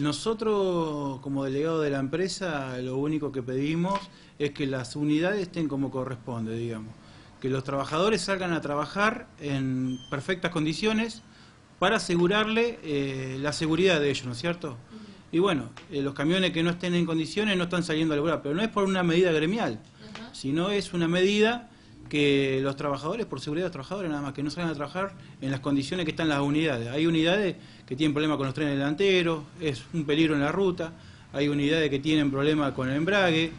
Nosotros, como delegado de la empresa, lo único que pedimos es que las unidades estén como corresponde, digamos. Que los trabajadores salgan a trabajar en perfectas condiciones para asegurarle eh, la seguridad de ellos, ¿no es cierto? Y bueno, eh, los camiones que no estén en condiciones no están saliendo a laburar, pero no es por una medida gremial, sino es una medida que los trabajadores, por seguridad de trabajadores nada más, que no salgan a trabajar en las condiciones que están las unidades. Hay unidades que tienen problemas con los trenes delanteros, es un peligro en la ruta, hay unidades que tienen problemas con el embrague,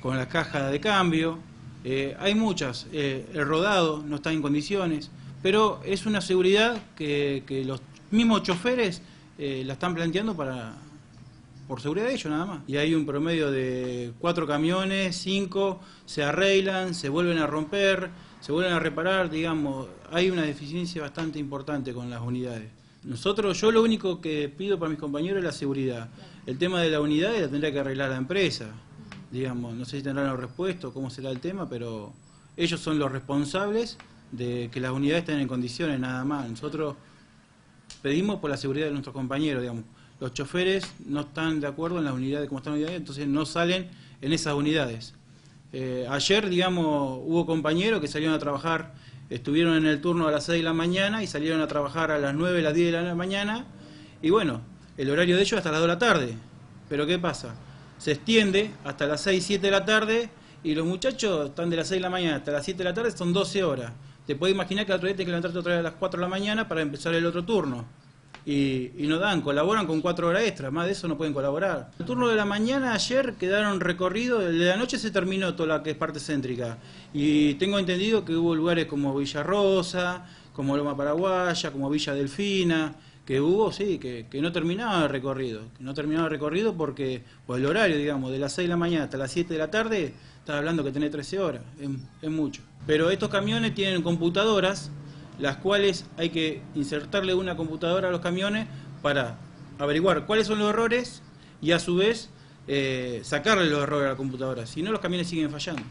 con las cajas de cambio, eh, hay muchas, eh, el rodado no está en condiciones, pero es una seguridad que, los mismos choferes eh, la están planteando para por seguridad de ellos nada más. Y hay un promedio de cuatro camiones, cinco se arreglan, se vuelven a romper, se vuelven a reparar, digamos, hay una deficiencia bastante importante con las unidades. Nosotros, yo lo único que pido para mis compañeros es la seguridad. El tema de la unidad la tendría que arreglar la empresa, digamos, no sé si tendrán los repuestos, cómo será el tema, pero ellos son los responsables de que las unidades estén en condiciones nada más. Nosotros pedimos por la seguridad de nuestros compañeros, digamos los choferes no están de acuerdo en las unidades, como están las unidades, entonces no salen en esas unidades. Eh, ayer, digamos, hubo compañeros que salieron a trabajar, estuvieron en el turno a las 6 de la mañana y salieron a trabajar a las 9, las 10 de la mañana, y bueno, el horario de ellos hasta las 2 de la tarde. Pero ¿qué pasa? Se extiende hasta las 6, 7 de la tarde y los muchachos están de las 6 de la mañana hasta las 7 de la tarde, son 12 horas. Te puedes imaginar que la otro día que levantarte otra vez a las 4 de la mañana para empezar el otro turno y, no dan, colaboran con cuatro horas extras, más de eso no pueden colaborar. El turno de la mañana ayer quedaron recorridos, el de la noche se terminó toda la que es parte céntrica y tengo entendido que hubo lugares como Villa Rosa, como Loma Paraguaya, como Villa Delfina, que hubo, sí, que, no terminaba el recorrido, que no terminaba el recorrido porque por el horario, digamos, de las 6 de la mañana hasta las 7 de la tarde, estás hablando que tenés 13 horas, es mucho. Pero estos camiones tienen computadoras las cuales hay que insertarle una computadora a los camiones para averiguar cuáles son los errores y a su vez eh, sacarle los errores a la computadora, si no los camiones siguen fallando.